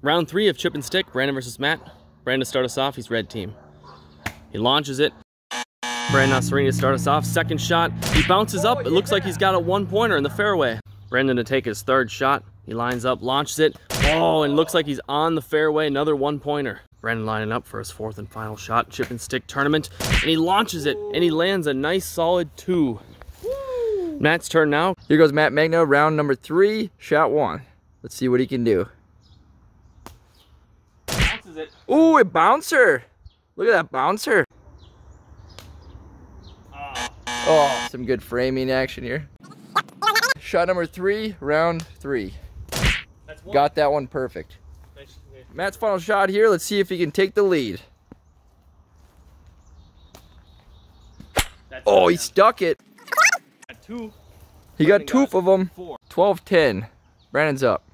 Round three of chip and stick, Brandon versus Matt. Brandon to start us off, he's red team. He launches it. Brandon Nasserini to start us off. Second shot, he bounces up. It looks like he's got a one pointer in the fairway. Brandon to take his third shot. He lines up, launches it. Oh, and looks like he's on the fairway, another one pointer. Brandon lining up for his fourth and final shot, chip and stick tournament. And he launches it, and he lands a nice solid two. Matt's turn now. Here goes Matt Magno, round number three, shot one. Let's see what he can do. Bounces it. Ooh, a bouncer. Look at that bouncer. Ah. Oh, some good framing action here. Shot number three, round three. Got that one perfect. Matt's final shot here. Let's see if he can take the lead. That's Oh, he stuck it. Got two. He got two of them. Four. 12-10. Brandon's up.